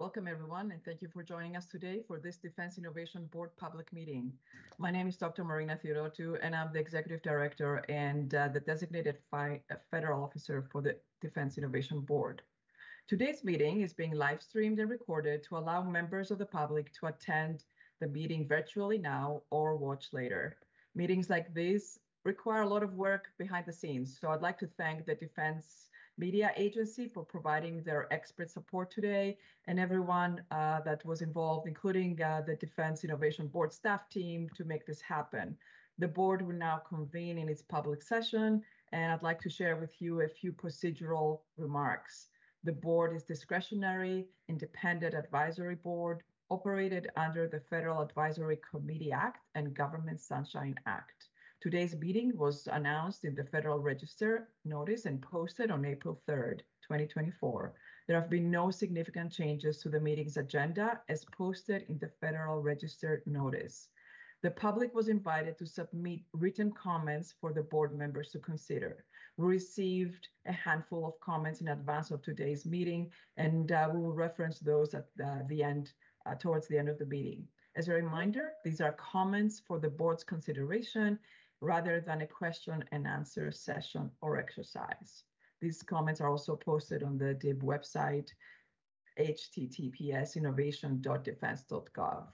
Welcome, everyone, and thank you for joining us today for this Defense Innovation Board public meeting. My name is Dr. Marina Theodotou, and I'm the Executive Director and uh, the designated uh, federal officer for the Defense Innovation Board. Today's meeting is being live streamed and recorded to allow members of the public to attend the meeting virtually now or watch later. Meetings like this require a lot of work behind the scenes, so I'd like to thank the Defense Media Agency for providing their expert support today and everyone uh, that was involved, including uh, the Defense Innovation Board staff team to make this happen. The board will now convene in its public session, and I'd like to share with you a few procedural remarks. The board is discretionary, independent advisory board operated under the Federal Advisory Committee Act and Government Sunshine Act. Today's meeting was announced in the Federal Register notice and posted on April 3rd, 2024. There have been no significant changes to the meeting's agenda as posted in the Federal Register notice. The public was invited to submit written comments for the board members to consider. We received a handful of comments in advance of today's meeting, and uh, we will reference those at the, the end, uh, towards the end of the meeting. As a reminder, these are comments for the board's consideration rather than a question and answer session or exercise. These comments are also posted on the DIB website, https innovation.defense.gov.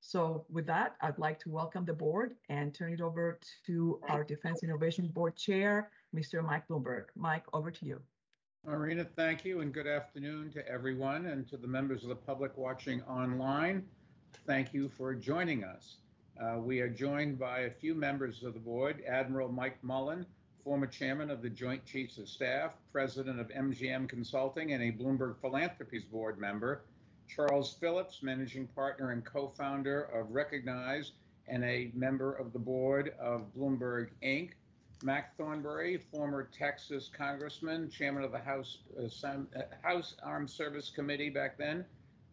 So with that, I'd like to welcome the board and turn it over to our Defense Innovation Board Chair, Mr. Mike Bloomberg. Mike, over to you. Marina, thank you, and good afternoon to everyone and to the members of the public watching online. Thank you for joining us. Uh, we are joined by a few members of the board Admiral Mike Mullen, former chairman of the Joint Chiefs of Staff, president of MGM Consulting, and a Bloomberg Philanthropies board member. Charles Phillips, managing partner and co founder of Recognize and a member of the board of Bloomberg Inc. Mac Thornberry, former Texas congressman, chairman of the House, uh, uh House Armed Service Committee back then,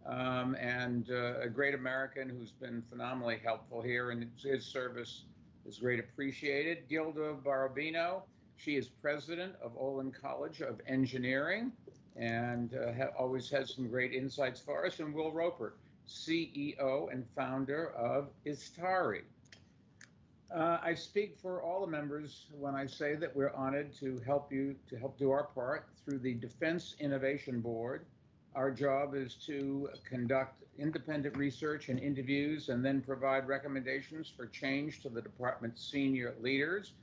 um, and uh, a great American who's been phenomenally helpful here, and his service is great appreciated. Gilda Barabino, she is president of Olin College of Engineering and uh, ha- always has some great insights for us. And Will Roper, CEO and founder of Istari. Uh, I speak for all the members when I say that we're honored to help you to help do our part through the Defense Innovation Board our job is to conduct independent research and interviews and then provide recommendations for change to the department's senior leaders.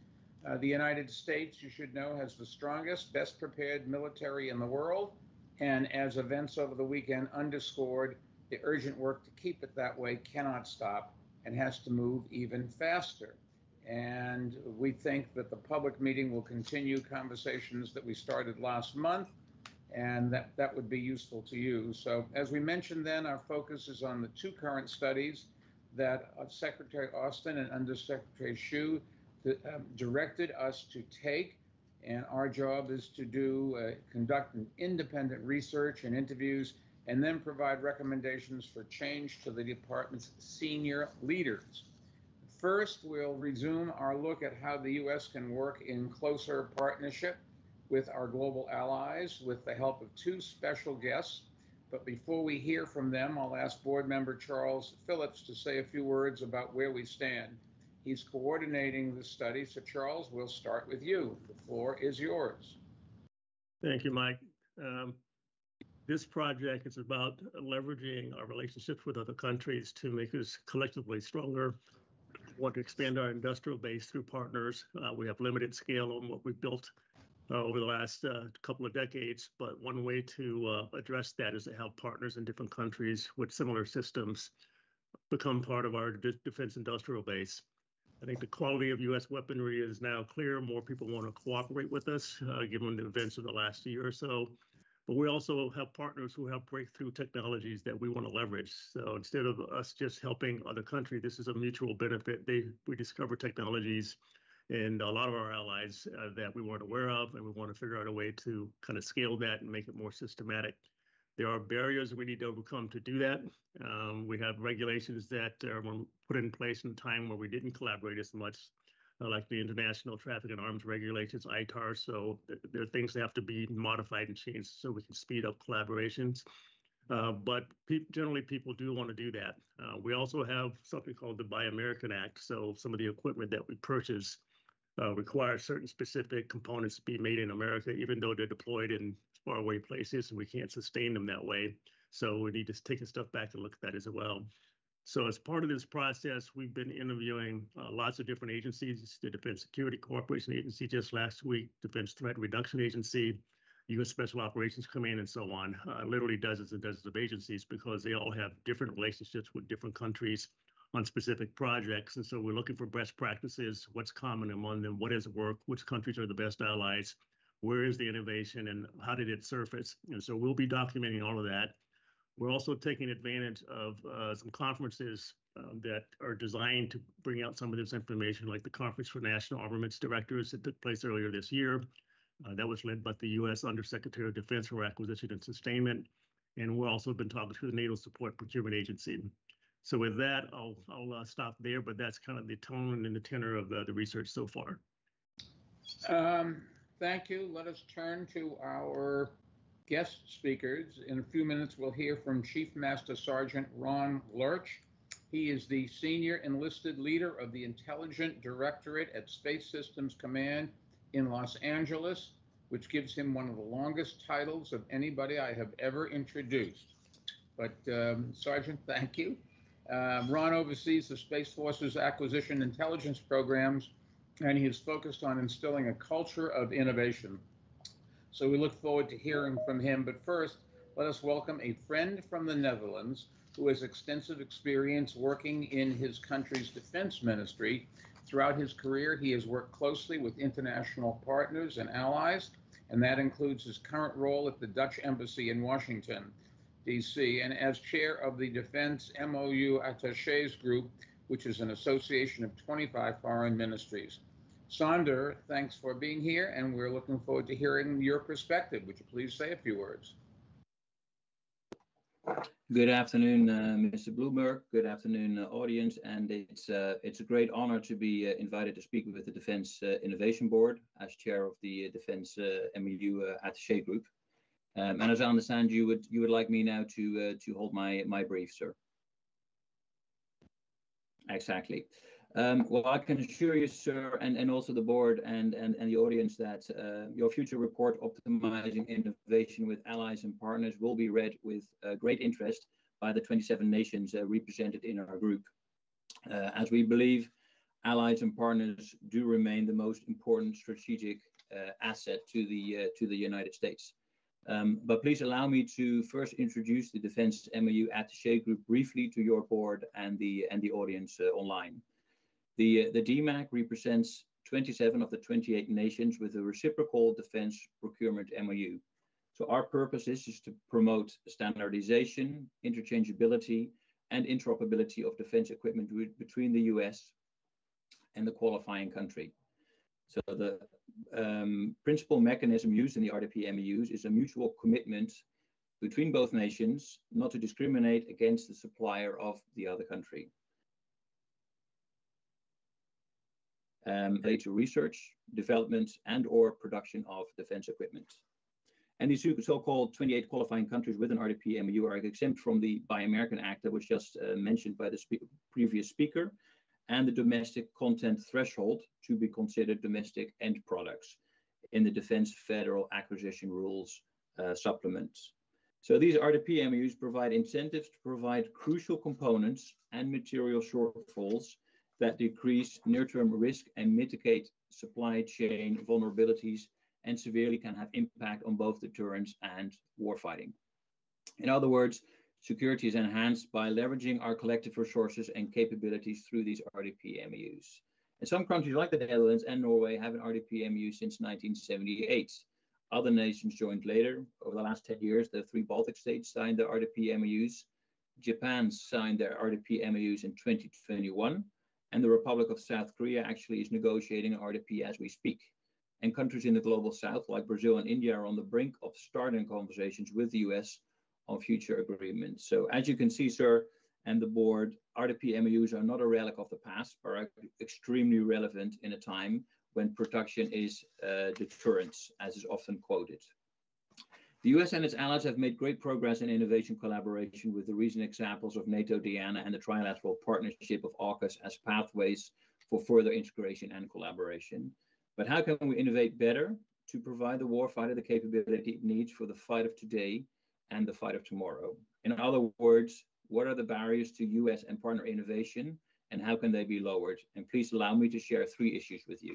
Uh, the United States, you should know, has the strongest, best prepared military in the world. And as events over the weekend underscored, the urgent work to keep it that way cannot stop and has to move even faster. And we think that the public meeting will continue conversations that we started last month and that, that would be useful to you. So as we mentioned then, our focus is on the two current studies that uh, Secretary Austin and Undersecretary Shyu uh, directed us to take. And our job is to do, uh, conduct an independent research and interviews, and then provide recommendations for change to the department's senior leaders. First, we'll resume our look at how the U.S. can work in closer partnership with our global allies with the help of two special guests. But before we hear from them, I'll ask board member Charles Phillips to say a few words about where we stand. He's coordinating the study. So, Charles, we'll start with you. The floor is yours. Thank you, Mike. Um, this project is about leveraging our relationships with other countries to make us collectively stronger. We want to expand our industrial base through partners. Uh, we have limited scale on what we've built over the last uh, couple of decades. But one way to uh, address that is to help partners in different countries with similar systems become part of our de- defense industrial base. I think the quality of U.S. weaponry is now clear. More people want to cooperate with us, uh, given the events of the last year or so. But we also have partners who have breakthrough technologies that we want to leverage. So instead of us just helping other countries, this is a mutual benefit. They we discover technologies and a lot of our allies uh, that we weren't aware of, and we want to figure out a way to kind of scale that and make it more systematic. There are barriers we need to overcome to do that. Um, we have regulations that were put in place in a time where we didn't collaborate as much, uh, like the International Traffic in Arms Regulations, ITAR. So th- there are things that have to be modified and changed so we can speed up collaborations. Uh, but pe generally, people do want to do that. Uh, we also have something called the Buy American Act. So some of the equipment that we purchase uh, require certain specific components to be made in America, even though they're deployed in faraway places and we can't sustain them that way. So we need to take the stuff back and look at that as well. So as part of this process, we've been interviewing uh, lots of different agencies, the Defense Security Cooperation Agency just last week, Defense Threat Reduction Agency, U.S. Special Operations Command, and so on. Uh, literally dozens and dozens of agencies because they all have different relationships with different countries on specific projects. And so we're looking for best practices, what's common among them, what has worked, which countries are the best allies, where is the innovation, and how did it surface? And so we'll be documenting all of that. We're also taking advantage of uh, some conferences um, that are designed to bring out some of this information, like the Conference for National Armaments Directors that took place earlier this year. Uh, that was led by the U.S. Undersecretary of Defense for Acquisition and Sustainment. And we've also been talking to the NATO Support Procurement Agency. So with that, I'll, I'll uh, stop there, but that's kind of the tone and the tenor of uh, the research so far. Um, thank you. Let us turn to our guest speakers. In a few minutes, we'll hear from Chief Master Sergeant Ron Lurch. He is the senior enlisted leader of the Intelligent Directorate at Space Systems Command in Los Angeles, which gives him one of the longest titles of anybody I have ever introduced. But um, Sergeant, thank you. Uh, Ron oversees the Space Force's acquisition intelligence programs, and he is focused on instilling a culture of innovation. So we look forward to hearing from him. But first, let us welcome a friend from the Netherlands who has extensive experience working in his country's defense ministry. Throughout his career, he has worked closely with international partners and allies, and that includes his current role at the Dutch Embassy in Washington, D.C., and as chair of the Defense MOU Attaches Group, which is an association of 25 foreign ministries. Sonder, thanks for being here, and we're looking forward to hearing your perspective. Would you please say a few words? Good afternoon, uh, Mr. Bloomberg. Good afternoon, uh, audience. And it's uh, it's a great honor to be uh, invited to speak with the Defense uh, Innovation Board as chair of the uh, Defense MOU Attaché Group. Um, and as I understand, you would you would like me now to to hold my my brief, sir. Exactly. Um, well, I can assure you, sir, and, and also the board and, and, and the audience that uh, your future report, Optimizing Innovation with Allies and Partners, will be read with uh, great interest by the 27 nations uh, represented in our group. Uh, as we believe allies and partners do remain the most important strategic uh, asset to the, uh, to the United States. Um, but please allow me to first introduce the Defense MOU Attaché Group briefly to your board and the, and the audience online. The, the DMAG represents 27 of the 28 nations with a reciprocal defense procurement MOU. So our purpose is, is to promote standardization, interchangeability, and interoperability of defense equipment between the US and the qualifying country. So the um, principal mechanism used in the RDP MOUs is a mutual commitment between both nations not to discriminate against the supplier of the other country. um, related to research, development, and or production of defense equipment. And these so-called 28 qualifying countries with an RDP MOU are exempt from the Buy American Act that was just uh, mentioned by the spe previous speaker, and the domestic content threshold to be considered domestic end products in the Defense Federal Acquisition Rules uh, supplements. So these RDP MOUs provide incentives to provide crucial components and material shortfalls that decrease near-term risk and mitigate supply chain vulnerabilities and severely can have impact on both deterrence and warfighting. In other words, security is enhanced by leveraging our collective resources and capabilities through these RDP MUs. And some countries like the Netherlands and Norway have an RDP MU since 1978. Other nations joined later. Over the last 10 years, the three Baltic states signed the RDP MUs. Japan signed their RDP MUs in 2021 and the Republic of South Korea actually is negotiating an RDP as we speak. And countries in the global south, like Brazil and India, are on the brink of starting conversations with the US on future agreements. So, as you can see, sir, and the board, RDP MOUs are not a relic of the past, but are extremely relevant in a time when production is uh, deterrence, as is often quoted. The US and its allies have made great progress in innovation collaboration with the recent examples of NATO DIANA and the trilateral partnership of AUKUS as pathways for further integration and collaboration. But how can we innovate better to provide the warfighter the capability it needs for the fight of today and the fight of tomorrow? In other words, what are the barriers to US and partner innovation and how can they be lowered? And please allow me to share three issues with you.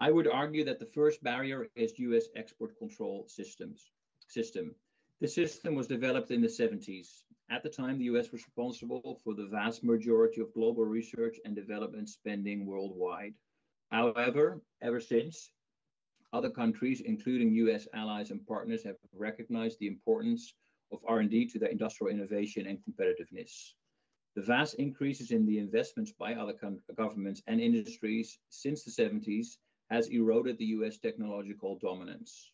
I would argue that the first barrier is US export control systems system. The system was developed in the 70s. At the time, the US was responsible for the vast majority of global research and development spending worldwide. However, ever since, other countries, including US allies and partners, have recognized the importance of R&D to their industrial innovation and competitiveness. The vast increases in the investments by other governments and industries since the 70s has eroded the US technological dominance.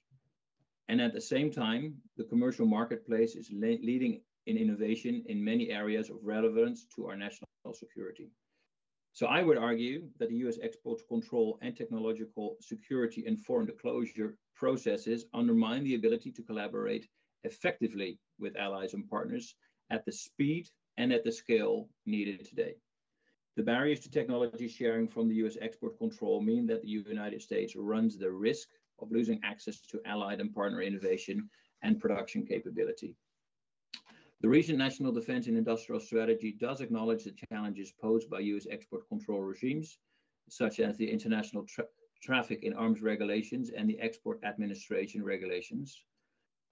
And at the same time, the commercial marketplace is le leading in innovation in many areas of relevance to our national security. So I would argue that the US export control and technological security and foreign disclosure processes undermine the ability to collaborate effectively with allies and partners at the speed and at the scale needed today. The barriers to technology sharing from the US export control mean that the United States runs the risk of losing access to allied and partner innovation and production capability. The recent National Defense and Industrial Strategy does acknowledge the challenges posed by US export control regimes, such as the International Tra Traffic in Arms Regulations and the Export Administration Regulations.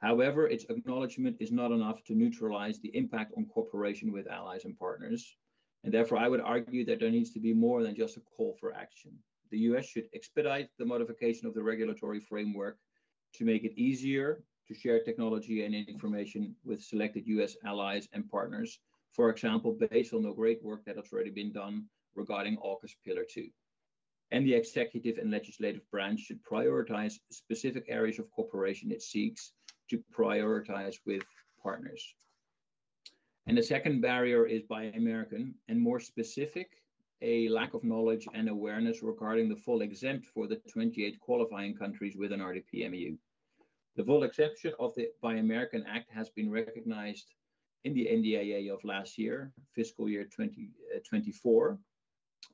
However, its acknowledgement is not enough to neutralize the impact on cooperation with allies and partners. And therefore, I would argue that there needs to be more than just a call for action. The US should expedite the modification of the regulatory framework to make it easier to share technology and information with selected US allies and partners, for example, based on the great work that has already been done regarding AUKUS Pillar 2. And the executive and legislative branch should prioritize specific areas of cooperation it seeks to prioritize with partners. And the second barrier is Buy American and more specific, a lack of knowledge and awareness regarding the full exempt for the 28 qualifying countries with an RDP MOU. The full exemption of the Buy American Act has been recognized in the NDAA of last year, fiscal year 2024. Uh,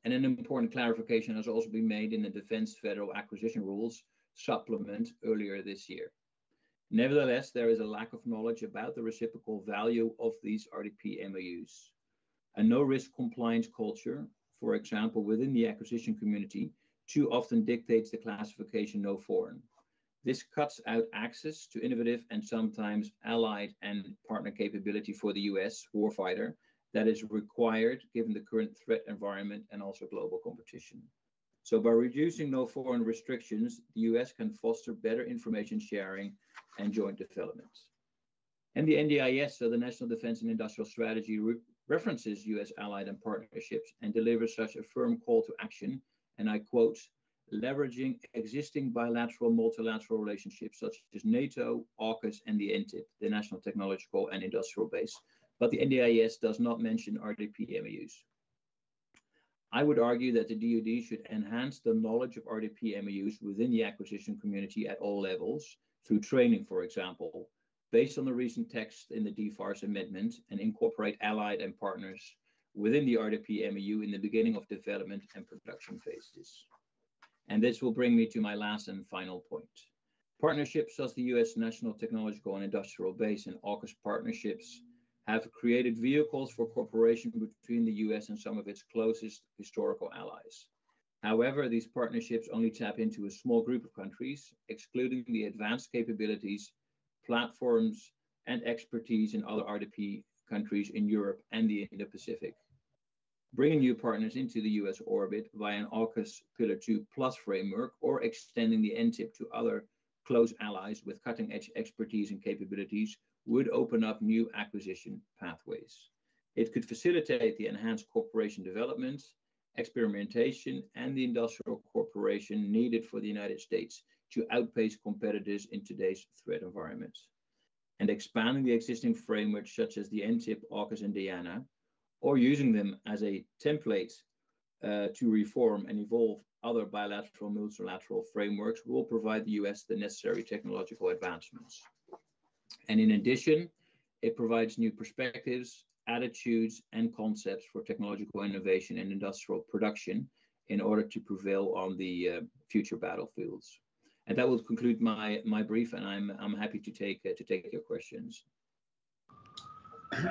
and an important clarification has also been made in the Defense Federal Acquisition Rules supplement earlier this year. Nevertheless, there is a lack of knowledge about the reciprocal value of these RDP MOUs. A no risk compliance culture, for example, within the acquisition community, too often dictates the classification no foreign. This cuts out access to innovative and sometimes allied and partner capability for the US warfighter that is required given the current threat environment and also global competition. So by reducing no foreign restrictions, the US can foster better information sharing and joint developments. And the NDIS, so the National Defense and Industrial Strategy, re references US allied and partnerships and delivers such a firm call to action, and I quote, leveraging existing bilateral multilateral relationships such as NATO, AUKUS, and the NTIB, the National Technological and Industrial Base. But the NDIS does not mention RDP MOUs. I would argue that the DoD should enhance the knowledge of RDP MOUs within the acquisition community at all levels through training, for example, based on the recent text in the DFARS amendment and incorporate allied and partners within the RDP MOU in the beginning of development and production phases. And this will bring me to my last and final point. Partnerships such as the US National Technological and Industrial Base and AUKUS partnerships have created vehicles for cooperation between the US and some of its closest historical allies. However, these partnerships only tap into a small group of countries, excluding the advanced capabilities, platforms, and expertise in other RDP countries in Europe and the Indo-Pacific. Bringing new partners into the US orbit via an AUKUS Pillar 2 Plus framework or extending the NTIB to other close allies with cutting edge expertise and capabilities would open up new acquisition pathways. It could facilitate the enhanced cooperation development, experimentation, and the industrial cooperation needed for the United States to outpace competitors in today's threat environment. And expanding the existing frameworks such as the NTIB, AUKUS, and DIANA, or using them as a template uh, to reform and evolve other bilateral multilateral frameworks will provide the US the necessary technological advancements. And in addition, it provides new perspectives, attitudes, and concepts for technological innovation and industrial production in order to prevail on the uh, future battlefields. And that will conclude my, my brief, and I'm, I'm happy to take, uh, to take your questions.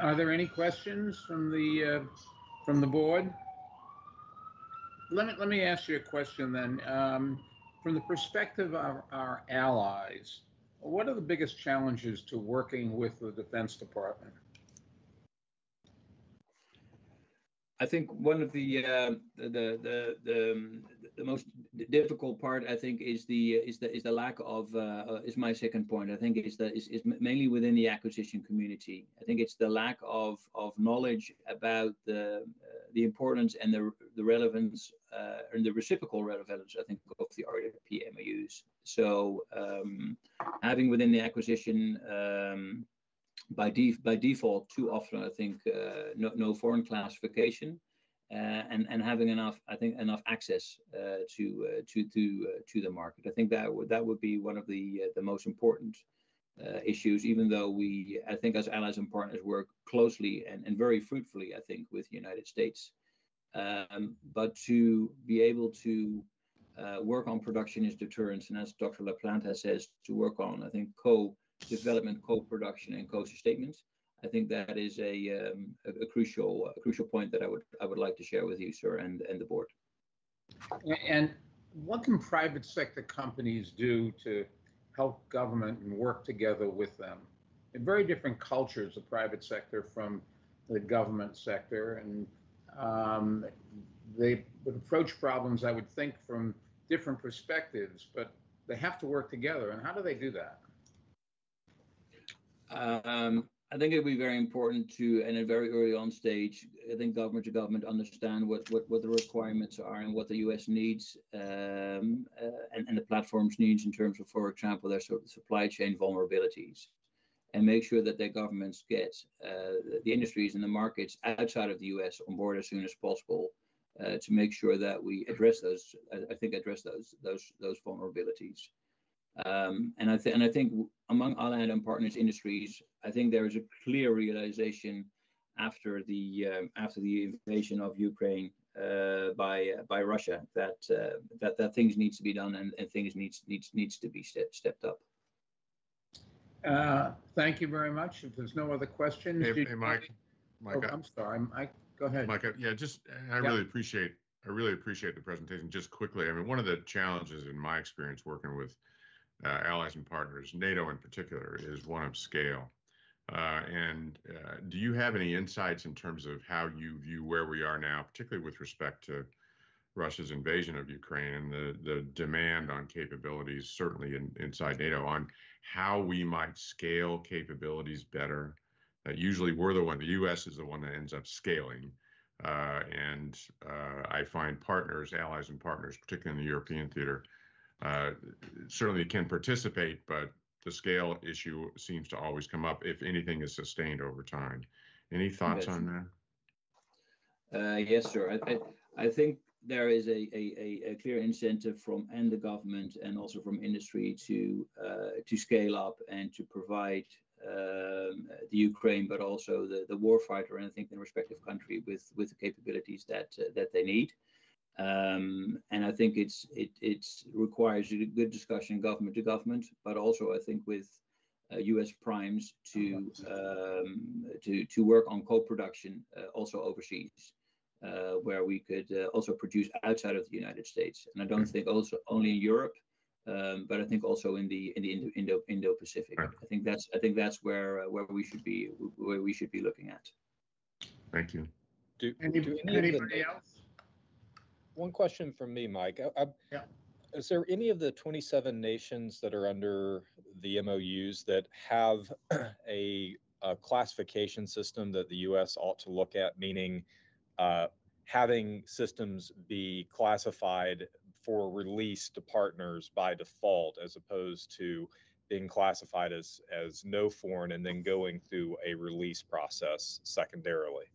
Are there any questions from the, uh, from the board? Let me, let me ask you a question then. Um, from the perspective of our allies, what are the biggest challenges to working with the Defense Department? I think one of the uh, the the the, the, most difficult part I think is the is the is the lack of uh, uh, is my second point. I think is that is, is mainly within the acquisition community. I think it's the lack of of knowledge about the uh, the importance and the the relevance uh, and the reciprocal relevance. I think of the RDP MOUs. So um, having within the acquisition. Um, by, def by default, too often, I think, uh, no, no, foreign classification. Uh, and and having enough, I think, enough access uh, to uh, to to uh, to the market. I think that would that would be one of the uh, the most important issues. Even though we, I think, as allies and partners, work closely and, and very fruitfully, I think, with the United States. Um, but to be able to work on production is deterrence, and as Dr. LaPlante says, to work on, I think, co development, co-production, and co-sustainment. I think that is a, um, a, a, crucial a crucial point that I would I would like to share with you, sir, and and the board. And what can private sector companies do to help government and work together with them? In very different cultures, the private sector from the government sector, and um, they would approach problems, I would think, from different perspectives, but they have to work together. And how do they do that? Um, I think it would be very important to, in a very early on stage, I think government to government understand what, what, what the requirements are and what the US needs um, uh, and, and the platform's needs in terms of, for example, their sort of supply chain vulnerabilities and make sure that their governments get uh, the industries and the markets outside of the US on board as soon as possible uh, to make sure that we address those, I think address those, those, those vulnerabilities. Um, and I th- and I think among allied and partners industries, I think there is a clear realization after the um, after the invasion of Ukraine uh, by uh, by Russia that uh, that that things needs to be done and, and things needs needs needs to be ste- stepped up. Uh, thank you very much. If there's no other questions, hey, hey Mike. Mike, oh, I'm sorry, Mike. Go ahead. Mike, yeah, just I yeah. really appreciate I really appreciate the presentation. Just quickly, I mean, one of the challenges in my experience working with allies and partners, NATO in particular, is one of scale. Uh, and uh, do you have any insights in terms of how you view where we are now, particularly with respect to Russia's invasion of Ukraine and the, the demand on capabilities, certainly in, inside NATO, on how we might scale capabilities better? Uh, usually we're the one, the US is the one that ends up scaling. Uh, and uh, I find partners, allies, and partners, particularly in the European theater, uh, certainly can participate, but the scale issue seems to always come up if anything is sustained over time. Any thoughts yes. on that? Uh, yes, sir. I, I, I, think there is a, a, a, clear incentive from and the government and also from industry to uh, to scale up and to provide um, the Ukraine, but also the, the warfighter and I think the respective country with with the capabilities that uh, that they need. Um, and I think it's it it's requires a good discussion government to government, but also I think with uh, U.S. primes to um, to to work on co-production uh, also overseas, uh, where we could uh, also produce outside of the United States. And I don't think also only in Europe, um, but I think also in the in the Indo Indo, Indo Pacific. I think that's I think that's where uh, where we should be where we should be looking at. Thank you. Do, Any, do anybody else? One question from me, Mike. I, I, yeah. Is there any of the 27 nations that are under the MOUs that have a, a classification system that the U.S. ought to look at, meaning uh, having systems be classified for release to partners by default, as opposed to being classified as as no foreign and then going through a release process secondarily?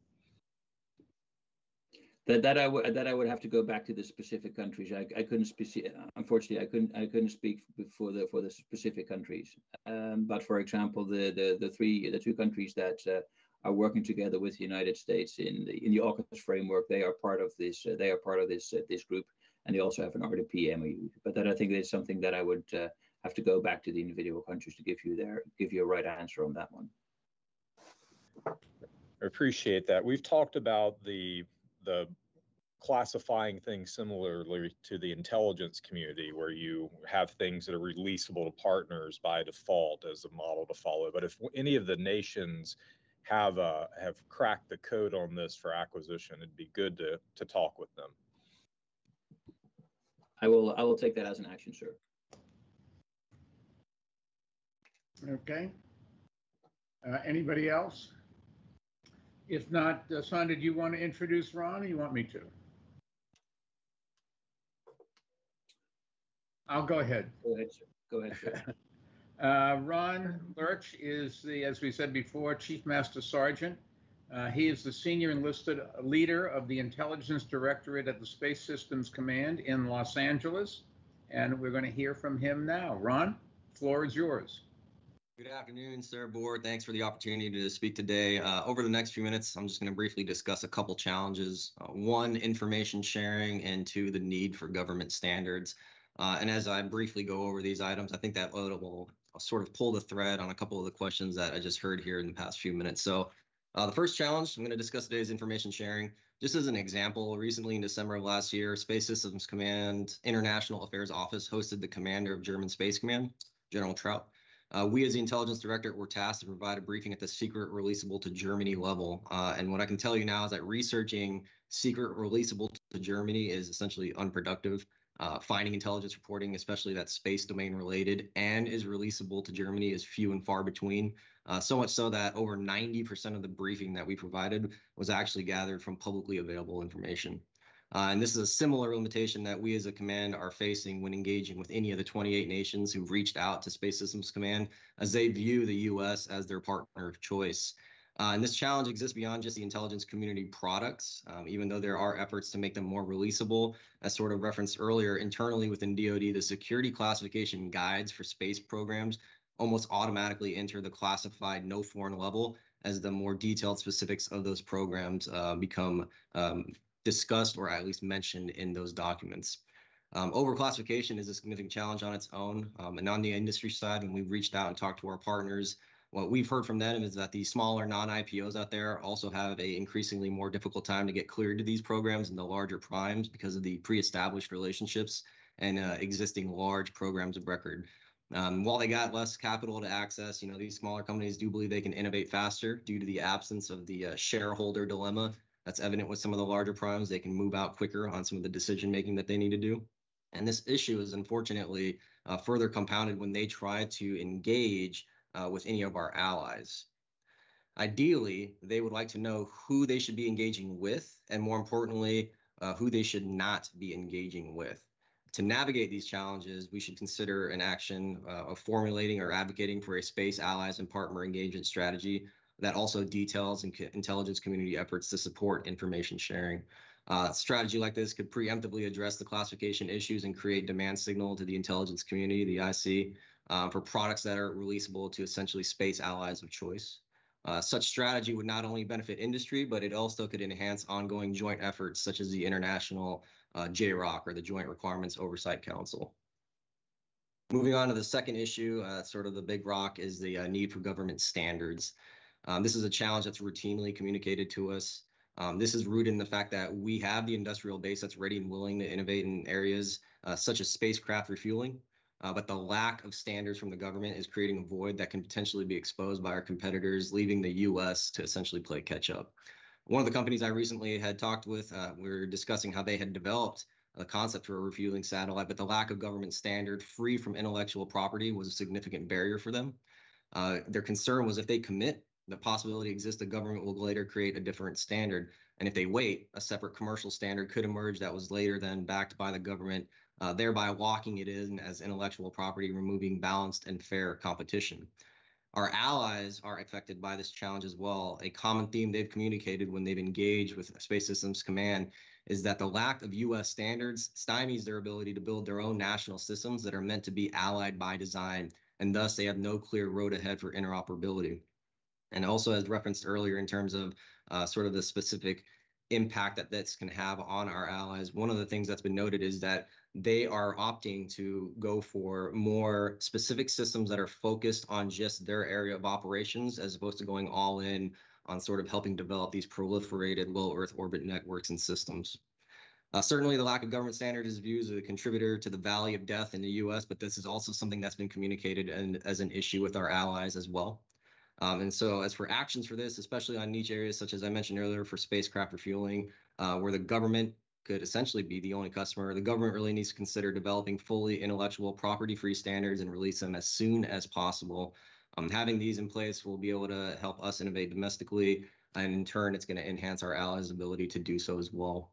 That that I would that I would have to go back to the specific countries. I, I couldn't speak. unfortunately I couldn't I couldn't speak for the for the specific countries. Um, but for example, the the the three the two countries that uh, are working together with the United States in the in the AUKUS framework, they are part of this uh, they are part of this uh, this group, and they also have an RDP MOU. But that I think is something that I would uh, have to go back to the individual countries to give you their give you a right answer on that one. I appreciate that. We've talked about the the classifying things similarly to the intelligence community where you have things that are releasable to partners by default as a model to follow. But if any of the nations have uh, have cracked the code on this for acquisition it'd be good to to talk with them. I will i will take that as an action sir. Okay. Uh, anybody else if not, uh, Sandra, do you want to introduce Ron or you want me to? I'll go ahead. Go ahead, sir. Go ahead, sir. uh, Ron Lurch is the, as we said before, Chief Master Sergeant. Uh, he is the senior enlisted leader of the Intelligence Directorate at the Space Systems Command in Los Angeles. And we're going to hear from him now. Ron, floor is yours. Good afternoon, sir, board. Thanks for the opportunity to speak today. Uh, over the next few minutes, I'm just going to briefly discuss a couple challenges. Uh, one, information sharing, and two, the need for government standards. Uh, and as I briefly go over these items, I think that will sort of pull the thread on a couple of the questions that I just heard here in the past few minutes. So uh, the first challenge I'm going to discuss today is information sharing. Just as an example, recently in December of last year, Space Systems Command International Affairs Office hosted the commander of German Space Command, General Traut. Uh, we, as the intelligence director, were tasked to provide a briefing at the secret releasable to Germany level. Uh, and what I can tell you now is that researching secret releasable to Germany is essentially unproductive. Uh, finding intelligence reporting, especially that space domain related and is releasable to Germany, is few and far between. Uh, so much so that over 90% of the briefing that we provided was actually gathered from publicly available information. Uh, and this is a similar limitation that we as a command are facing when engaging with any of the 28 nations who've reached out to Space Systems Command as they view the U.S. as their partner of choice. Uh, and this challenge exists beyond just the intelligence community products, um, even though there are efforts to make them more releasable. As sort of referenced earlier, internally within DoD, the security classification guides for space programs almost automatically enter the classified no foreign level as the more detailed specifics of those programs uh, become um, discussed or at least mentioned in those documents. Um, overclassification is a significant challenge on its own. Um, and on the industry side, when we've reached out and talked to our partners, what we've heard from them is that the smaller non-IPOs out there also have a increasingly more difficult time to get cleared to these programs and the larger primes because of the pre-established relationships and uh, existing large programs of record. Um, while they got less capital to access, you know, these smaller companies do believe they can innovate faster due to the absence of the uh, shareholder dilemma that's evident with some of the larger primes. They can move out quicker on some of the decision making that they need to do. And this issue is unfortunately uh, further compounded when they try to engage uh, with any of our allies. Ideally, they would like to know who they should be engaging with, and more importantly, uh, who they should not be engaging with. To navigate these challenges, we should consider an action uh, of formulating or advocating for a space allies and partner engagement strategy that also details and intelligence community efforts to support information sharing. Uh, strategy like this could preemptively address the classification issues and create demand signal to the intelligence community, the IC, uh, for products that are releasable to essentially space allies of choice. Uh, such strategy would not only benefit industry, but it also could enhance ongoing joint efforts such as the international uh, JROC or the Joint Requirements Oversight Council. Moving on to the second issue, uh, sort of the big rock, is the uh, need for government standards. Um, this is a challenge that's routinely communicated to us. Um, this is rooted in the fact that we have the industrial base that's ready and willing to innovate in areas uh, such as spacecraft refueling, uh, but the lack of standards from the government is creating a void that can potentially be exposed by our competitors, leaving the U.S. to essentially play catch up. One of the companies I recently had talked with, uh, we were discussing how they had developed the concept for a refueling satellite, but the lack of government standard free from intellectual property was a significant barrier for them. Uh, their concern was if they commit the possibility exists the government will later create a different standard. And if they wait, a separate commercial standard could emerge that was later then backed by the government, uh, thereby locking it in as intellectual property, removing balanced and fair competition. Our allies are affected by this challenge as well. A common theme they've communicated when they've engaged with Space Systems Command is that the lack of US standards stymies their ability to build their own national systems that are meant to be allied by design, and thus they have no clear road ahead for interoperability. And also, as referenced earlier, in terms of uh, sort of the specific impact that this can have on our allies, one of the things that's been noted is that they are opting to go for more specific systems that are focused on just their area of operations as opposed to going all in on sort of helping develop these proliferated low Earth orbit networks and systems. Uh, certainly, the lack of government standards is viewed as a contributor to the valley of death in the U.S., but this is also something that's been communicated and as an issue with our allies as well. Um, and so, as for actions for this, especially on niche areas such as I mentioned earlier for spacecraft refueling, uh, where the government could essentially be the only customer. The government really needs to consider developing fully intellectual property free standards and release them as soon as possible. Um, having these in place will be able to help us innovate domestically, and in turn, it's going to enhance our allies' ability to do so as well.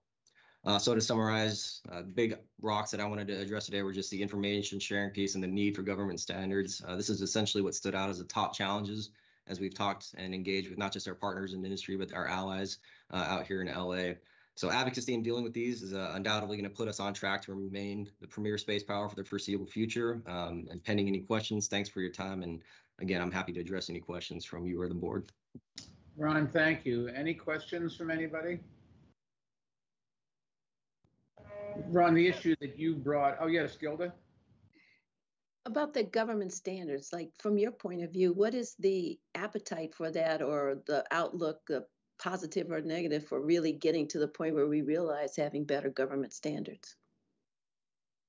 Uh, so to summarize, uh, big rocks that I wanted to address today were just the information sharing piece and the need for government standards. Uh, this is essentially what stood out as the top challenges as we've talked and engaged with not just our partners in industry, but our allies uh, out here in LA. So advocacy in dealing with these is uh, undoubtedly going to put us on track to remain the premier space power for the foreseeable future. Um, and pending any questions, thanks for your time. And again, I'm happy to address any questions from you or the board. Ron, thank you. Any questions from anybody? Ron, the issue that you brought, oh yes, Gilda? About the government standards, like from your point of view, what is the appetite for that or the outlook, the positive or negative for really getting to the point where we realize having better government standards?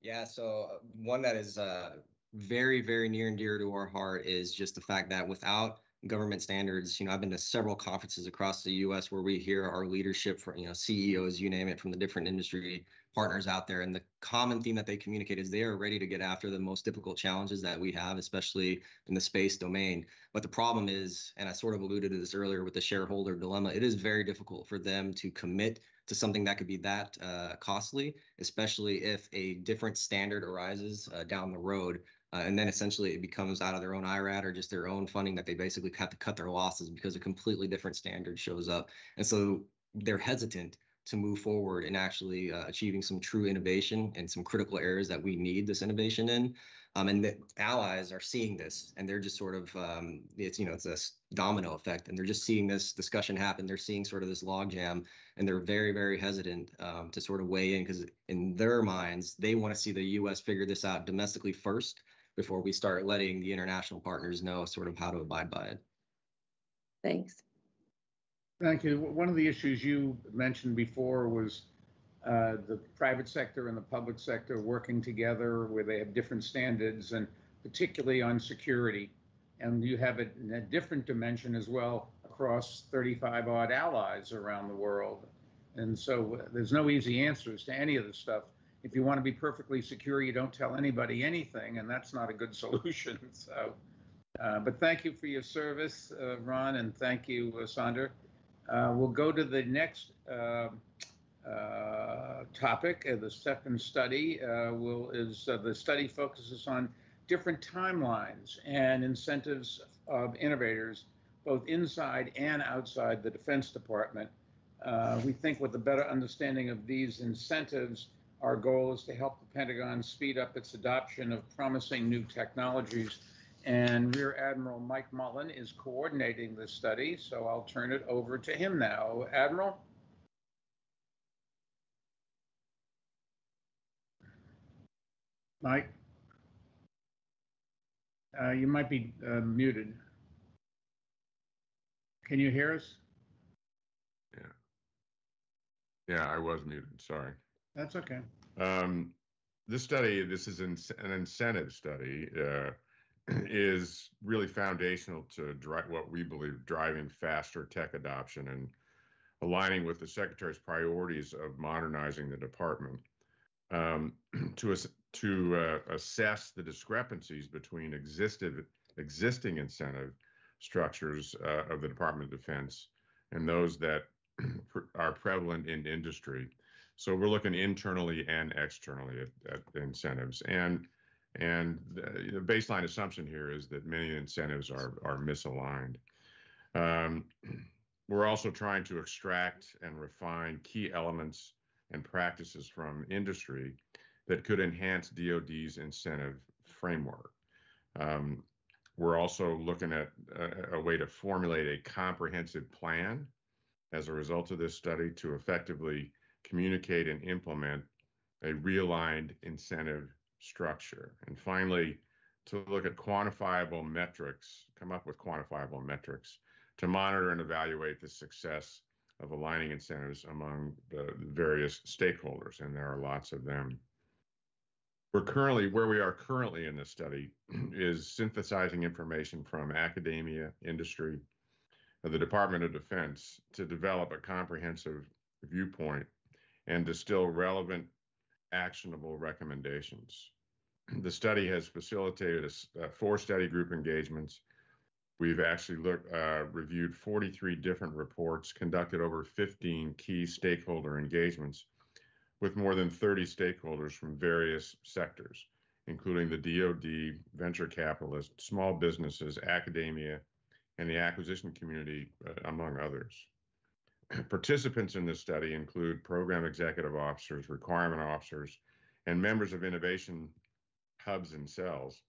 Yeah, so uh, one that is uh, very, very near and dear to our heart is just the fact that without government standards, you know, I've been to several conferences across the U.S. where we hear our leadership from, you know, CEOs, you name it, from the different industry partners out there. And the common theme that they communicate is they are ready to get after the most difficult challenges that we have, especially in the space domain. But the problem is, and I sort of alluded to this earlier with the shareholder dilemma, it is very difficult for them to commit to something that could be that uh, costly, especially if a different standard arises uh, down the road. Uh, and then essentially it becomes out of their own IRAD or just their own funding that they basically have to cut their losses because a completely different standard shows up. And so they're hesitant to move forward and actually uh, achieving some true innovation and some critical areas that we need this innovation in. Um, and the allies are seeing this and they're just sort of um, it's you know it's this domino effect and they're just seeing this discussion happen. They're seeing sort of this logjam and they're very very hesitant um, to sort of weigh in because in their minds they want to see the us figure this out domestically first before we start letting the international partners know sort of how to abide by it. Thanks Thank you. One of the issues you mentioned before was uh, the private sector and the public sector working together where they have different standards and particularly on security. And you have it in a different dimension as well across 35 odd allies around the world. And so uh, there's no easy answers to any of this stuff. If you want to be perfectly secure, you don't tell anybody anything, and that's not a good solution. So, uh, but thank you for your service, uh, Ron, and thank you, uh, Sandra. Uh, we'll go to the next uh, uh, topic. Uh, the second study uh, will is uh, the study focuses on different timelines and incentives of innovators, both inside and outside the Defense Department. we think with a better understanding of these incentives, our goal is to help the Pentagon speed up its adoption of promising new technologies and Rear Admiral Mike Mullen is coordinating this study, so I'll turn it over to him now. Admiral? Mike? Uh, you might be uh, muted. Can you hear us? Yeah. Yeah, I was muted. Sorry. That's okay. Um, this study, this is an, an incentive study. Uh, is really foundational to what we believe driving faster tech adoption and aligning with the secretary's priorities of modernizing the department um, to to uh, assess the discrepancies between existed existing incentive structures uh, of the Department of Defense and those that are prevalent in industry. So we're looking internally and externally at, at incentives And the, the baseline assumption here is that many incentives are, are misaligned. Um, we're also trying to extract and refine key elements and practices from industry that could enhance DoD's incentive framework. Um, we're also looking at a, way to formulate a comprehensive plan as a result of this study to effectively communicate and implement a realigned incentive structure. And finally, to look at quantifiable metrics, come up with quantifiable metrics to monitor and evaluate the success of aligning incentives among the various stakeholders, and there are lots of them. We're currently, where we are currently in this study is synthesizing information from academia, industry, the Department of Defense to develop a comprehensive viewpoint and distill relevant, actionable recommendations. The study has facilitated a, uh, four study group engagements. We've actually looked, uh, reviewed 43 different reports, conducted over 15 key stakeholder engagements with more than 30 stakeholders from various sectors, including the DoD, venture capitalists, small businesses, academia, and the acquisition community, uh, among others. Participants in this study include program executive officers, requirement officers, and members of innovation hubs and cells,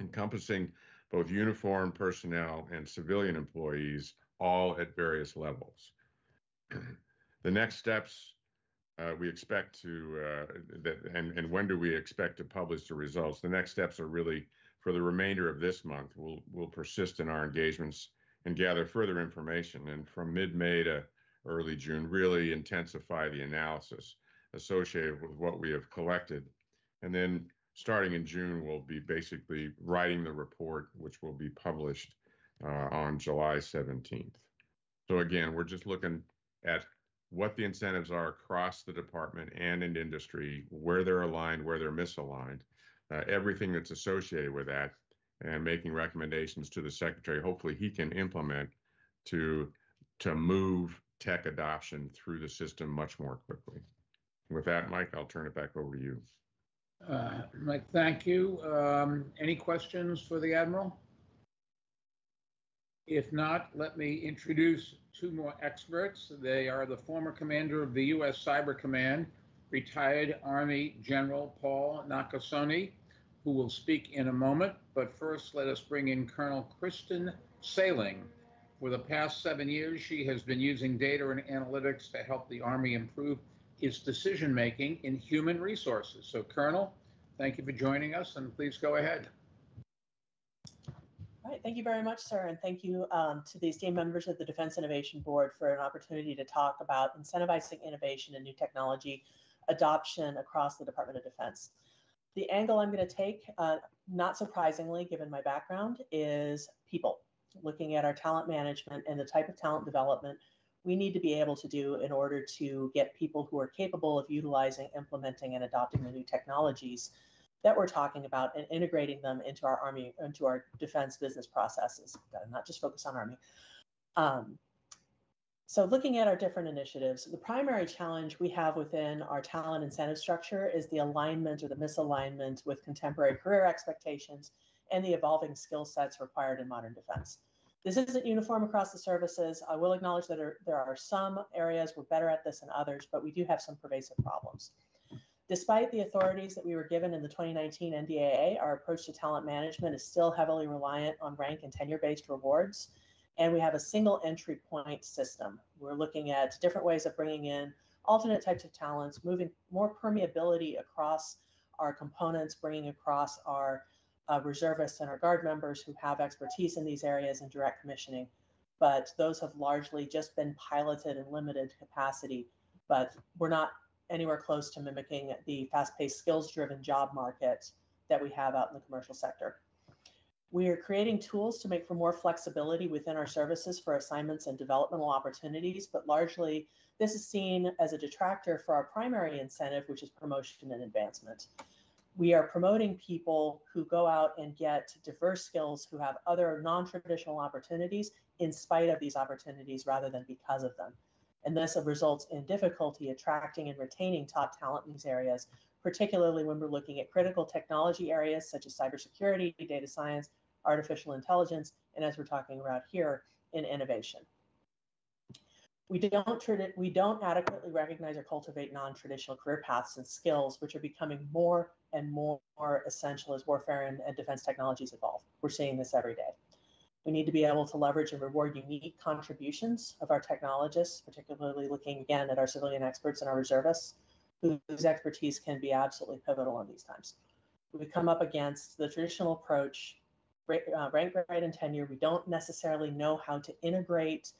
encompassing both uniformed personnel and civilian employees, all at various levels. the next steps uh, we expect to, uh, that, and, and when do we expect to publish the results? The next steps are really for the remainder of this month. We'll, we'll persist in our engagements and gather further information. And from mid May to early June, really intensify the analysis associated with what we have collected. And then starting in June, we'll be basically writing the report, which will be published uh, on July 17th. So again, we're just looking at what the incentives are across the department and in industry, where they're aligned, where they're misaligned, uh, everything that's associated with that, and making recommendations to the secretary. Hopefully, he can implement to to move tech adoption through the system much more quickly. With that, Mike, I'll turn it back over to you. Uh, Mike, thank you. Um, any questions for the Admiral? If not, let me introduce two more experts. They are the former commander of the U.S. Cyber Command, retired Army General Paul Nakasone, who will speak in a moment. But first, let us bring in Colonel Kristen Saling. For the past seven years, she has been using data and analytics to help the Army improve its decision making in human resources. So, Colonel, thank you for joining us, and please go ahead. All right, thank you very much, sir, and thank you um, to the esteemed members of the Defense Innovation Board for an opportunity to talk about incentivizing innovation and new technology adoption across the Department of Defense. The angle I'm going to take, uh, not surprisingly, given my background, is people. Looking at our talent management and the type of talent development we need to be able to do in order to get people who are capable of utilizing, implementing, and adopting the new technologies that we're talking about and integrating them into our army, into our defense business processes. Not just focus on army. Um, so looking at our different initiatives, the primary challenge we have within our talent incentive structure is the alignment or the misalignment with contemporary career expectations and the evolving skill sets required in modern defense. This isn't uniform across the services. I will acknowledge that there, there are some areas we're better at this than others, but we do have some pervasive problems. Despite the authorities that we were given in the 2019 NDAA, our approach to talent management is still heavily reliant on rank and tenure based rewards. And we have a single entry point system. We're looking at different ways of bringing in alternate types of talents, moving more permeability across our components, bringing across our reservists and our guard members who have expertise in these areas in direct commissioning. But those have largely just been piloted in limited capacity. But we're not anywhere close to mimicking the fast paced, skills driven job market that we have out in the commercial sector. We are creating tools to make for more flexibility within our services for assignments and developmental opportunities, but largely this is seen as a detractor for our primary incentive, which is promotion and advancement. We are promoting people who go out and get diverse skills, who have other non traditional opportunities in spite of these opportunities rather than because of them. And this results in difficulty attracting and retaining top talent in these areas, particularly when we're looking at critical technology areas such as cybersecurity, data science, artificial intelligence, and as we're talking about here, in innovation. We don't, we don't adequately recognize or cultivate non-traditional career paths and skills, which are becoming more and more, essential as warfare and, and defense technologies evolve. We're seeing this every day. We need to be able to leverage and reward unique contributions of our technologists, particularly looking again at our civilian experts and our reservists, whose expertise can be absolutely pivotal in these times. We come up against the traditional approach, uh, rank, grade, and tenure. We don't necessarily know how to integrate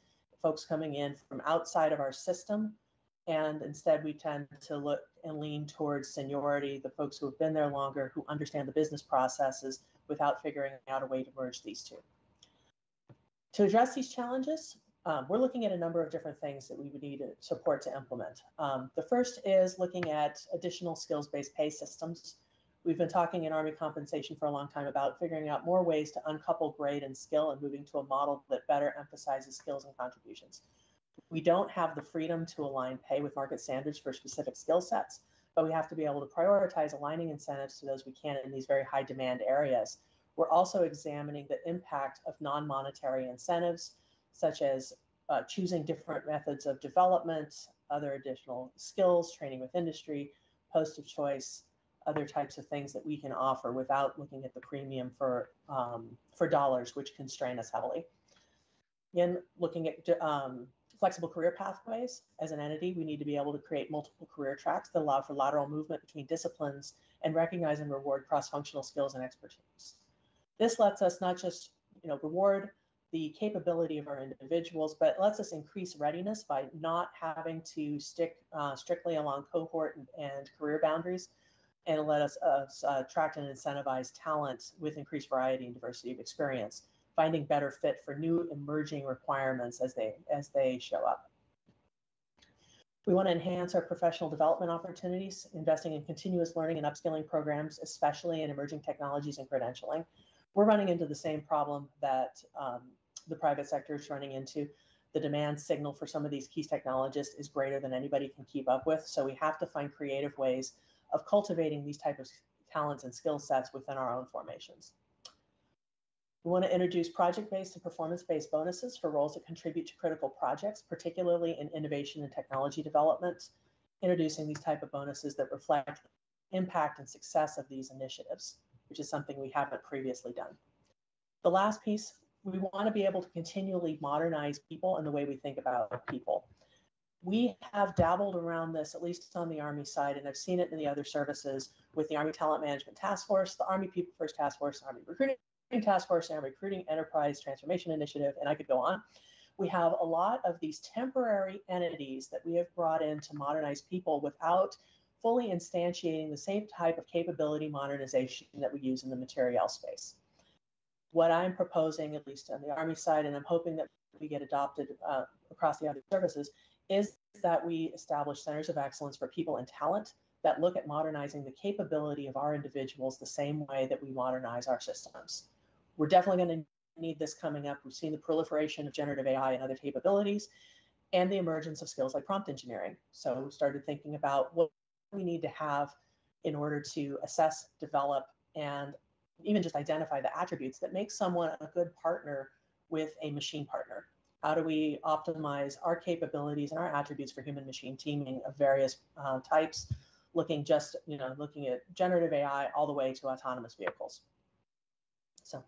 folks coming in from outside of our system. And instead, we tend to look and lean towards seniority, the folks who have been there longer, who understand the business processes without figuring out a way to merge these two. To address these challenges, um, we're looking at a number of different things that we would need support to implement. Um, the first is looking at additional skills-based pay systems. We've been talking in Army compensation for a long time about figuring out more ways to uncouple grade and skill and moving to a model that better emphasizes skills and contributions. We don't have the freedom to align pay with market standards for specific skill sets, but we have to be able to prioritize aligning incentives to those we can in these very high demand areas. We're also examining the impact of non-monetary incentives, such as uh, choosing different methods of development, other additional skills, training with industry, post of choice, other types of things that we can offer without looking at the premium for um, for dollars, which constrain us heavily. Again, looking at um, flexible career pathways. As an entity, we need to be able to create multiple career tracks that allow for lateral movement between disciplines and recognize and reward cross-functional skills and expertise. This lets us not just you know reward the capability of our individuals, but lets us increase readiness by not having to stick uh, strictly along cohort and, and career boundaries, and let us uh, attract and incentivize talent with increased variety and diversity of experience, finding better fit for new emerging requirements as they as they show up. We want to enhance our professional development opportunities, investing in continuous learning and upskilling programs, especially in emerging technologies and credentialing. We're running into the same problem that um, the private sector is running into. The demand signal for some of these key technologists is greater than anybody can keep up with. So we have to find creative ways of cultivating these type of talents and skill sets within our own formations. We want to introduce project-based and performance-based bonuses for roles that contribute to critical projects, particularly in innovation and technology development, introducing these type of bonuses that reflect impact and success of these initiatives, which is something we haven't previously done. The last piece, we want to be able to continually modernize people and the way we think about people we have dabbled around this, at least on the Army side, and I've seen it in the other services with the Army Talent Management Task Force, the Army People First Task Force, Army Recruiting Task Force, and Recruiting Enterprise Transformation Initiative, and I could go on. We have a lot of these temporary entities that we have brought in to modernize people without fully instantiating the same type of capability modernization that we use in the material space. What I'm proposing, at least on the Army side, and I'm hoping that we get adopted uh, across the other services, is that we establish centers of excellence for people and talent that look at modernizing the capability of our individuals the same way that we modernize our systems. We're definitely going to need this coming up. We've seen the proliferation of generative AI and other capabilities and the emergence of skills like prompt engineering. So we started thinking about what we need to have in order to assess, develop, and even just identify the attributes that make someone a good partner with a machine partner. How do we optimize our capabilities and our attributes for human machine teaming of various uh, types, looking just, you know, looking at generative AI all the way to autonomous vehicles. So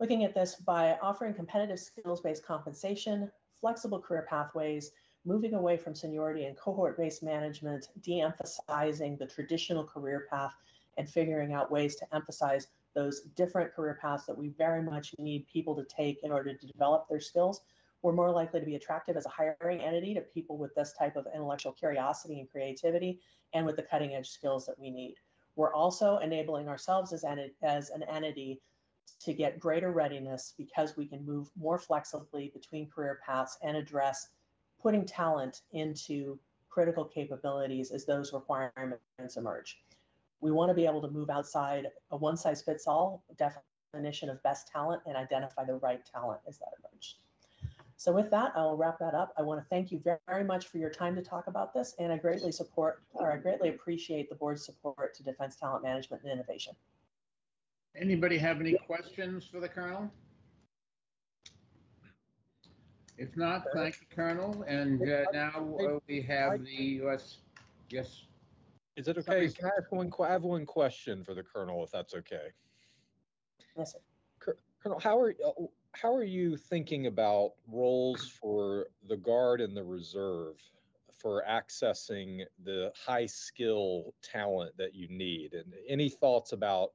looking at this by offering competitive skills-based compensation, flexible career pathways, moving away from seniority and cohort-based management, de-emphasizing the traditional career path, and figuring out ways to emphasize those different career paths that we very much need people to take in order to develop their skills we're more likely to be attractive as a hiring entity to people with this type of intellectual curiosity and creativity and with the cutting edge skills that we need. We're also enabling ourselves as an, as an entity to get greater readiness because we can move more flexibly between career paths and address putting talent into critical capabilities as those requirements emerge. We want to be able to move outside a one size fits all definition of best talent and identify the right talent as that emerges. So with that, I will wrap that up. I want to thank you very, very much for your time to talk about this, and I greatly support, or I greatly appreciate the board's support to defense talent management and innovation. Anybody have any questions for the Colonel? If not, thank you, Colonel. And uh, now uh, we have the US, yes, Is it okay? Can I ask one, I have one question for the Colonel, if that's okay. Yes, sir. Col- how are, uh, how are you thinking about roles for the Guard and the Reserve for accessing the high skill talent that you need? And any thoughts about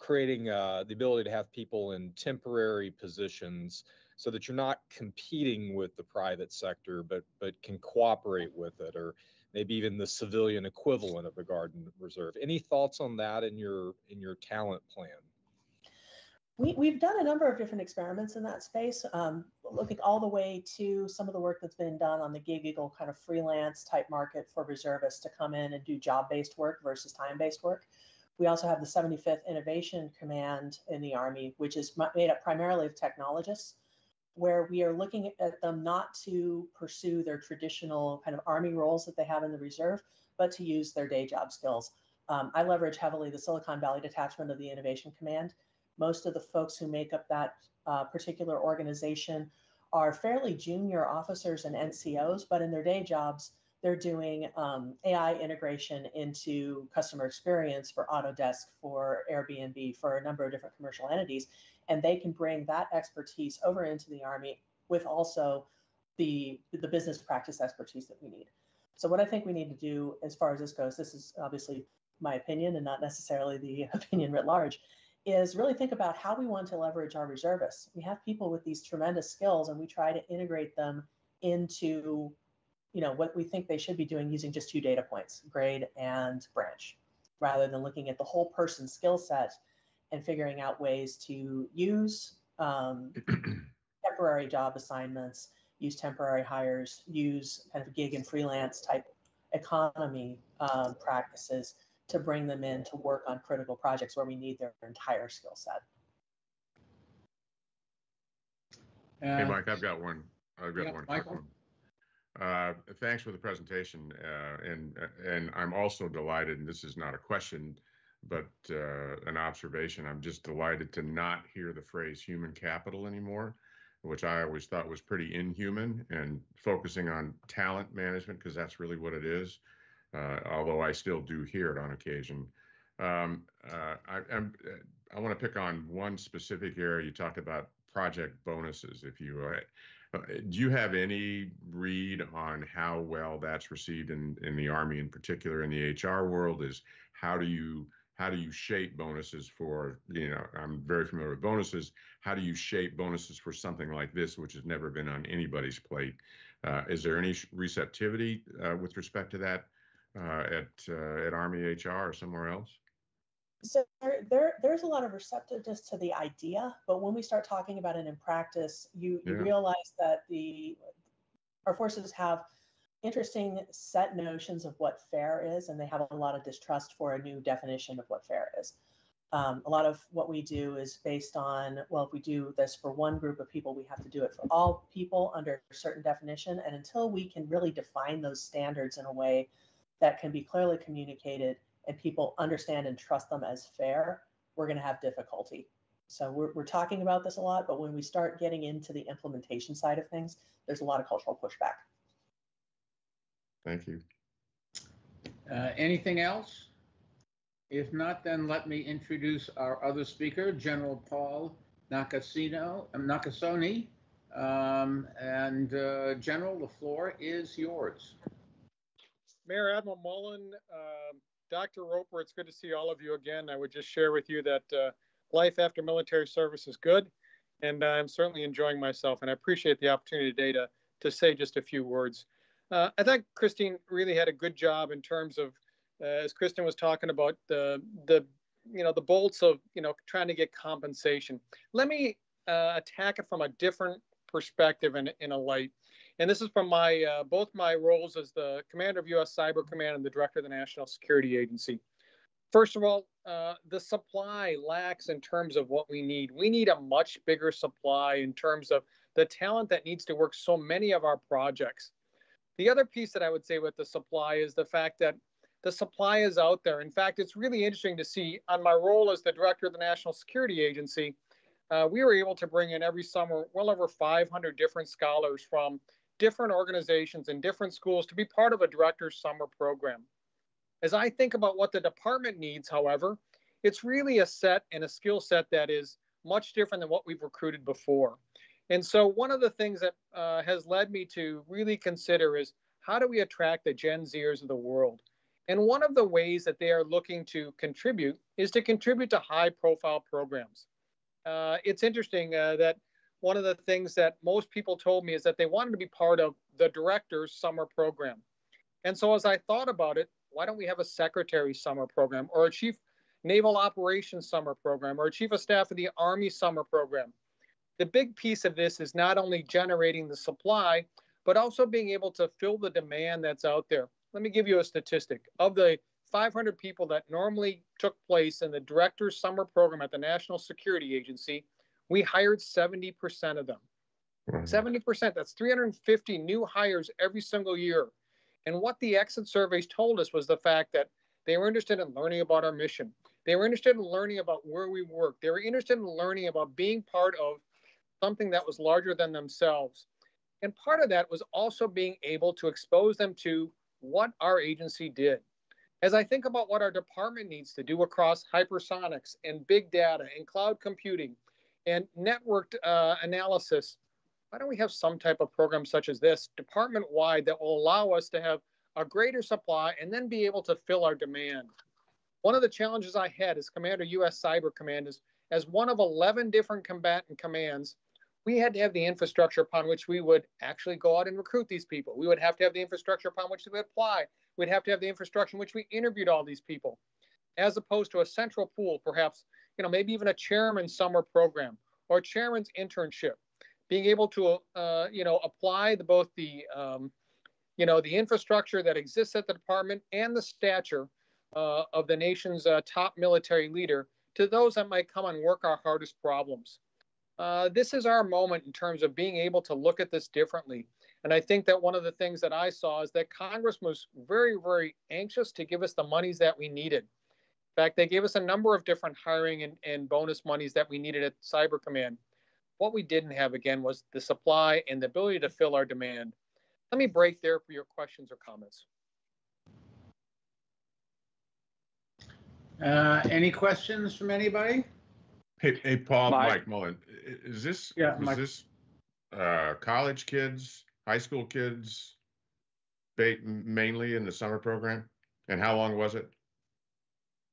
creating uh, the ability to have people in temporary positions so that you're not competing with the private sector, but but can cooperate with it, or maybe even the civilian equivalent of the Guard and Reserve? Any thoughts on that in your in your talent plan? We, we've done a number of different experiments in that space, um, looking all the way to some of the work that's been done on the gig eagle kind of freelance type market for reservists to come in and do job based work versus time based work. We also have the 75th Innovation Command in the Army, which is made up primarily of technologists, where we are looking at them not to pursue their traditional kind of Army roles that they have in the reserve, but to use their day job skills. Um, I leverage heavily the Silicon Valley detachment of the Innovation Command most of the folks who make up that uh, particular organization are fairly junior officers and NCOs, but in their day jobs, they're doing um, AI integration into customer experience for Autodesk, for Airbnb, for a number of different commercial entities. And they can bring that expertise over into the Army with also the, the business practice expertise that we need. So, what I think we need to do as far as this goes, this is obviously my opinion and not necessarily the opinion writ large, is really think about how we want to leverage our reservists. We have people with these tremendous skills and we try to integrate them into you know what we think they should be doing using just two data points, grade and branch, rather than looking at the whole person's skill set and figuring out ways to use um, temporary job assignments, use temporary hires, use kind of gig and freelance type economy um, practices to bring them in to work on critical projects where we need their entire skill set. Hey, Mike, I've got one. I've got Yeah, one Michael? one. Uh, Thanks for the presentation, uh, and, and I'm also delighted, and this is not a question, but uh, an observation. I'm just delighted to not hear the phrase human capital anymore, which I always thought was pretty inhuman, and focusing on talent management, because that's really what it is, uh, although I still do hear it on occasion. Um, uh, I, I'm, I want to pick on one specific area. You talked about project bonuses, if you do you have any read on how well that's received in, in the Army in particular in the HR world? Is how do you how do you shape bonuses for you know I'm very familiar with bonuses. How do you shape bonuses for something like this, which has never been on anybody's plate? Uh, is there any receptivity uh, with respect to that uh, at uh, at Army HR or somewhere else? So there, there, there's a lot of receptiveness to the idea, but when we start talking about it in practice, you, you realize that the our forces have interesting set notions of what fair is, and they have a lot of distrust for a new definition of what fair is. Um, a lot of what we do is based on, well, if we do this for one group of people, we have to do it for all people under a certain definition. And until we can really define those standards in a way that can be clearly communicated and people understand and trust them as fair, we're going to have difficulty. So we're, we're talking about this a lot, but when we start getting into the implementation side of things, there's a lot of cultural pushback. Thank you. Uh, Anything else? If not, then let me introduce our other speaker, General Paul Nakasino, um, Nakasone. Um, And uh, General, the floor is yours. Mayor Admiral Mullen, um, Dr. Roper, it's good to see all of you again. I would just share with you that uh, life after military service is good, and I'm certainly enjoying myself. And I appreciate the opportunity today to, to say just a few words. Uh, I think Christine really had a good job in terms of, uh, as Kristen was talking about the the you know the bolts of you know trying to get compensation. Let me uh, attack it from a different perspective and in a light and this is from my uh, both my roles as the commander of U.S. Cyber Command and the director of the National Security Agency. First of all, uh, the supply lacks in terms of what we need. We need a much bigger supply in terms of the talent that needs to work so many of our projects. The other piece that I would say with the supply is the fact that the supply is out there. In fact, it's really interesting to see on my role as the director of the National Security Agency, uh, we were able to bring in every summer well over 500 different scholars from different organizations and different schools to be part of a director's summer program. As I think about what the department needs, however, it's really a set and a skill set that is much different than what we've recruited before. And so, one of the things that uh, has led me to really consider is how do we attract the Gen Zers of the world? And one of the ways that they are looking to contribute is to contribute to high profile programs. Uh, it's interesting uh, that one of the things that most people told me is that they wanted to be part of the director's summer program. And so as I thought about it, why don't we have a secretary summer program or a chief naval operations summer program or a chief of staff of the Army summer program? The big piece of this is not only generating the supply, but also being able to fill the demand that's out there. Let me give you a statistic. Of the 500 people that normally took place in the director's summer program at the National Security Agency, we hired 70% of them. Mm-hmm. 70%, that's 350 new hires every single year. And what the exit surveys told us was the fact that they were interested in learning about our mission. They were interested in learning about where we work. They were interested in learning about being part of something that was larger than themselves. And part of that was also being able to expose them to what our agency did. As I think about what our department needs to do across hypersonics and big data and cloud computing and networked uh, analysis, why don't we have some type of program such as this department wide that will allow us to have a greater supply and then be able to fill our demand? One of the challenges I had as Commander US Cyber Command is as one of 11 different combatant commands, we had to have the infrastructure upon which we would actually go out and recruit these people. We would have to have the infrastructure upon which we would apply. We'd have to have the infrastructure in which we interviewed all these people, as opposed to a central pool, perhaps you know, maybe even a chairman's summer program or chairman's internship, being able to, uh, you know, apply the, both the, um, you know, the infrastructure that exists at the department and the stature uh, of the nation's uh, top military leader to those that might come and work our hardest problems. Uh, this is our moment in terms of being able to look at this differently. And I think that one of the things that I saw is that Congress was very, very anxious to give us the monies that we needed fact, they gave us a number of different hiring and, and bonus monies that we needed at Cyber Command. What we didn't have, again, was the supply and the ability to fill our demand. Let me break there for your questions or comments. Uh, any questions from anybody? Hey, hey, Paul, Mike, Mike Mullen, is this, yeah, is this uh, college kids, high school kids, mainly in the summer program? And how long was it?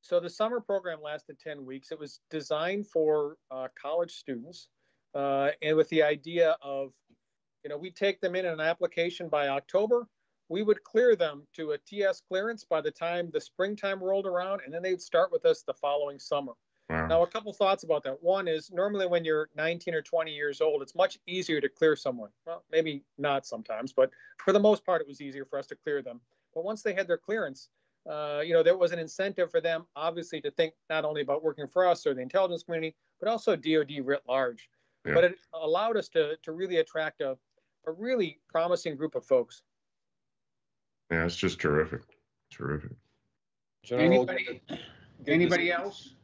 So the summer program lasted 10 weeks. It was designed for uh, college students uh, and with the idea of, you know, we take them in an application by October. We would clear them to a TS clearance by the time the springtime rolled around, and then they'd start with us the following summer. Wow. Now, a couple thoughts about that. One is normally when you're 19 or 20 years old, it's much easier to clear someone. Well, maybe not sometimes, but for the most part, it was easier for us to clear them. But once they had their clearance, uh, you know, there was an incentive for them, obviously, to think not only about working for us or the intelligence community, but also DoD writ large. Yeah. But it allowed us to to really attract a a really promising group of folks. Yeah, it's just terrific, terrific. General, anybody, anybody else?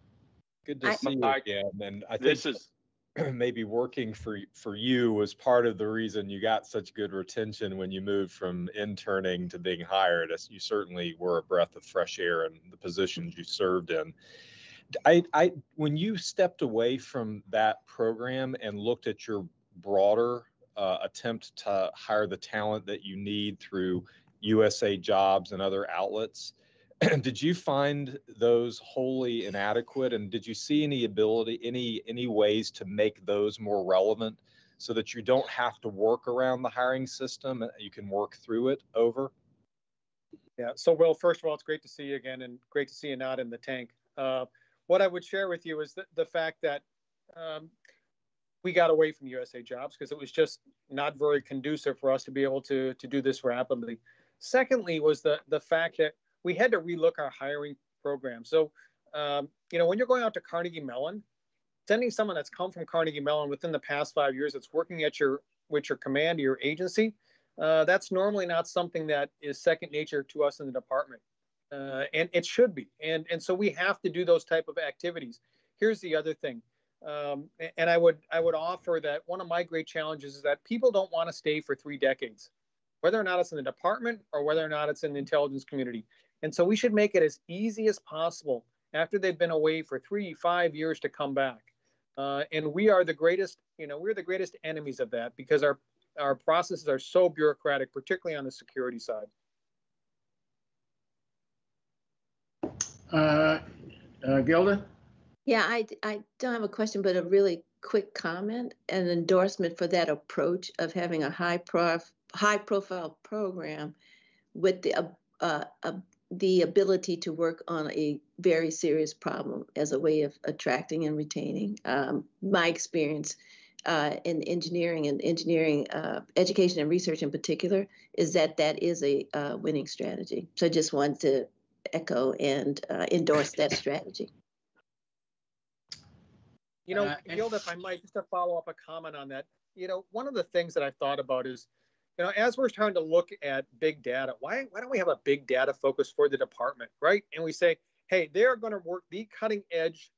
Good to I, see you again. And I think this is maybe working for for you was part of the reason you got such good retention when you moved from interning to being hired. As you certainly were a breath of fresh air in the positions you served in. I, I when you stepped away from that program and looked at your broader uh, attempt to hire the talent that you need through USA Jobs and other outlets did you find those wholly inadequate? And did you see any ability any any ways to make those more relevant so that you don't have to work around the hiring system and you can work through it over? Yeah so well first of all it's great to see you again and great to see you not in the tank. Uh, what i would share with you is the, the fact that um, we got away from usa jobs because it was just not very conducive for us to be able to to do this rapidly. Secondly was the the fact that we had to relook our hiring program. So um, you know, when you're going out to Carnegie Mellon, sending someone that's come from Carnegie Mellon within the past five years that's working at your with your command your agency, uh, that's normally not something that is second nature to us in the department, uh, and it should be. And and so we have to do those type of activities. Here's the other thing, um, and I would I would offer that one of my great challenges is that people don't want to stay for three decades, whether or not it's in the department or whether or not it's in the intelligence community. And so we should make it as easy as possible after they've been away for three, five years to come back. Uh, and we are the greatest, you know, we're the greatest enemies of that because our our processes are so bureaucratic, particularly on the security side. Uh, uh, Gilda? Yeah, I, I don't have a question, but a really quick comment, an endorsement for that approach of having a high prof, high profile program with the uh, uh, the ability to work on a very serious problem as a way of attracting and retaining. Um, my experience uh, in engineering and engineering uh, education and research in particular is that that is a uh, winning strategy. So I just wanted to echo and uh, endorse that strategy. You know, Gilda, if I might, just to follow up a comment on that, you know, one of the things that I thought about is you know, as we're trying to look at big data, why, why don't we have a big data focus for the department, right? And we say, hey, they're going to work the cutting edge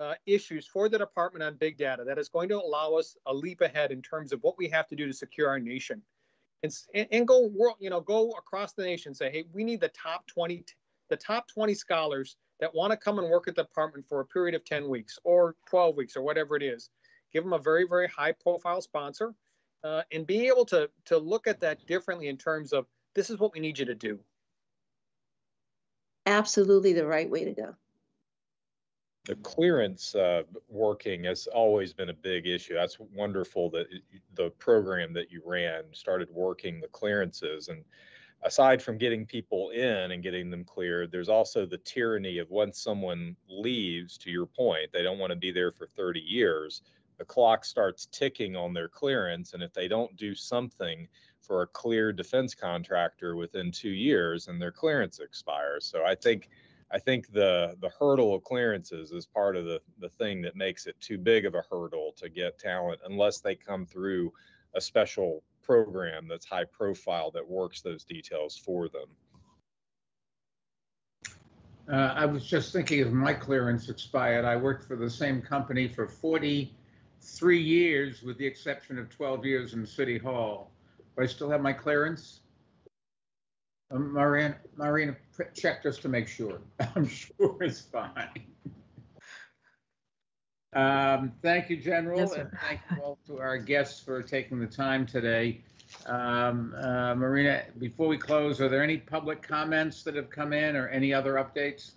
uh, issues for the department on big data that is going to allow us a leap ahead in terms of what we have to do to secure our nation. And, and go world, you know, go across the nation. Say, hey, we need the top 20, the top 20 scholars that want to come and work at the department for a period of 10 weeks or 12 weeks or whatever it is. Give them a very, very high profile sponsor uh, and being able to to look at that differently in terms of this is what we need you to do. Absolutely the right way to go. The clearance uh, working has always been a big issue. That's wonderful that it, the program that you ran started working the clearances. And aside from getting people in and getting them cleared, there's also the tyranny of once someone leaves, to your point, they don't want to be there for 30 years the clock starts ticking on their clearance. And if they don't do something for a clear defense contractor within two years, and their clearance expires. So I think I think the the hurdle of clearances is part of the the thing that makes it too big of a hurdle to get talent unless they come through a special program that's high profile that works those details for them. Uh, I was just thinking of my clearance expired. I worked for the same company for 40 three years with the exception of 12 years in City Hall. Do I still have my clearance? Um, Marina, Marina, check just to make sure. I'm sure it's fine. Um, thank you, General, yes, and thank you all to our guests for taking the time today. Um, uh, Marina, before we close, are there any public comments that have come in or any other updates?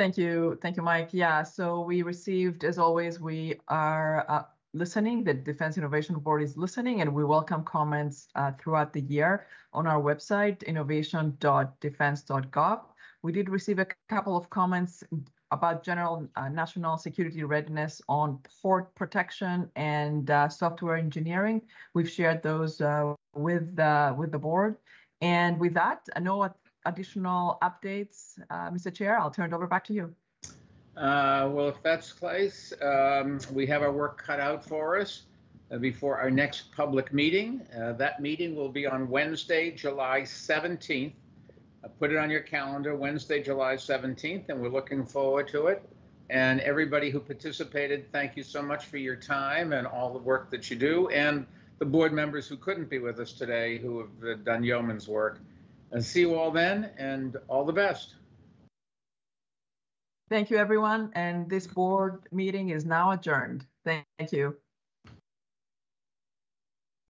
Thank you. Thank you, Mike. Yeah, so we received, as always, we are uh, listening. The Defense Innovation Board is listening, and we welcome comments uh, throughout the year on our website, innovation.defense.gov. We did receive a couple of comments about general uh, national security readiness on port protection and uh, software engineering. We've shared those uh, with uh, with the board. And with that, I know additional updates, uh, Mr. Chair, I'll turn it over back to you. Uh, well, if that's the case, um, we have our work cut out for us uh, before our next public meeting. That meeting will be on Wednesday, July 17th. Uh, put it on your calendar, Wednesday, July 17th, and we're looking forward to it. And everybody who participated, thank you so much for your time and all the work that you do. And the board members who couldn't be with us today, who have done yeoman's work. And see you all then, and all the best. Thank you, everyone. And this board meeting is now adjourned. Thank you.